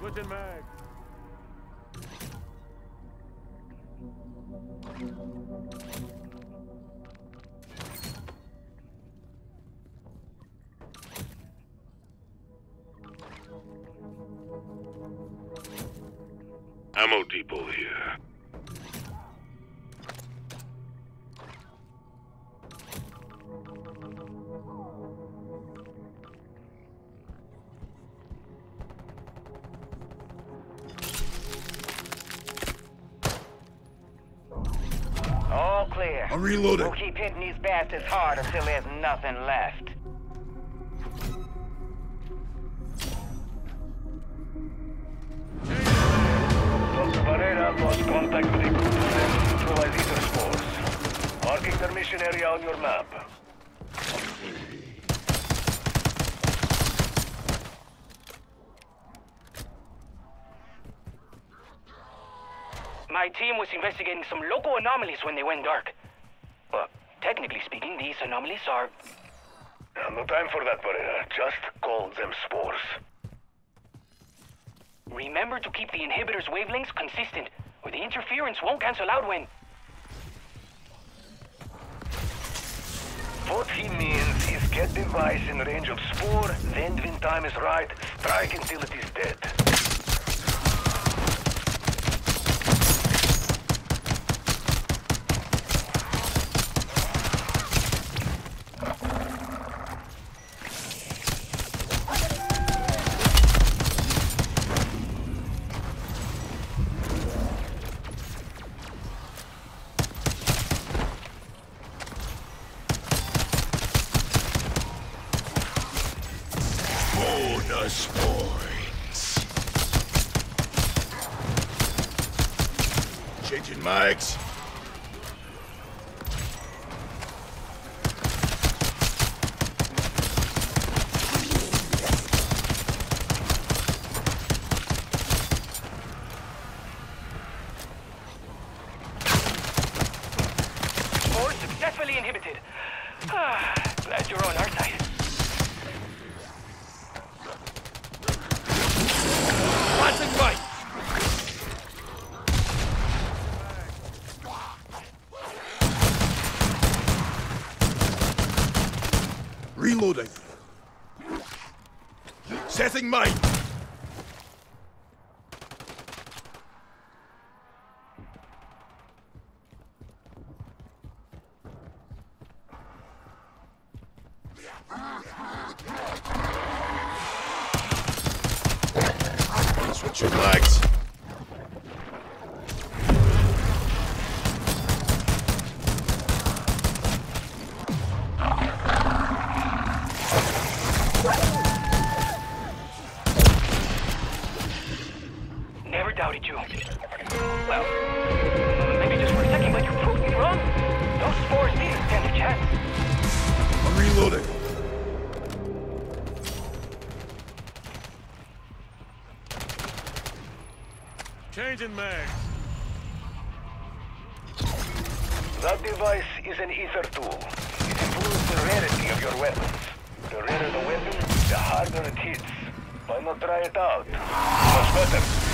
Switching mag. Ammo depot here. Clear. I'm reloading. We'll keep hitting these bastards hard until there's nothing left. Dr. Barrera lost contact with a group of them to neutralize spores. Marking their mission area on your map. My team was investigating some local anomalies when they went dark. Well, technically speaking, these anomalies are... Uh, no time for that, Barrera. Just call them spores. Remember to keep the inhibitor's wavelengths consistent, or the interference won't cancel out when... What he means is get the device in range of spore, then when time is right, strike until it is dead. Bonus points. Changing mics. Spores successfully inhibited. Ah, glad you're on our side. Watching right. Reloading. Setting mine. Switching legs. Never doubted you. Well, maybe just for a second, but you proved me wrong. Those spores didn't stand a chance. I'm reloading. Changing mag. That device is an Aether tool. It improves the rarity of your weapons. The rarer the weapon, the harder it hits. Why not try it out? Much better.